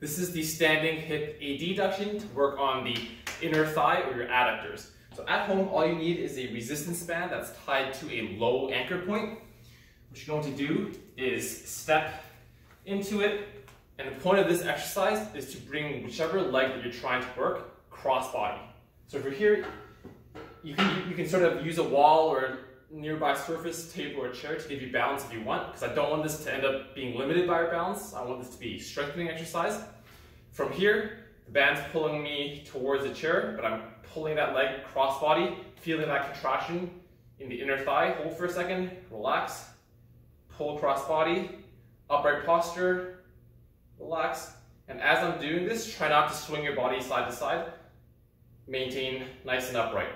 This is the standing hip adduction to work on the inner thigh or your adductors. So at home, all you need is a resistance band that's tied to a low anchor point. What you're going to do is step into it, and the point of this exercise is to bring whichever leg that you're trying to work cross body. So if you're here, you can, you can sort of use a wall or nearby surface, table or chair to give you balance if you want, because I don't want this to end up being limited by your balance. I want this to be strengthening exercise. From here, the band's pulling me towards the chair, but I'm pulling that leg cross body, feeling that contraction in the inner thigh. Hold for a second, relax, pull cross body, upright posture, relax. And as I'm doing this, try not to swing your body side to side. Maintain nice and upright.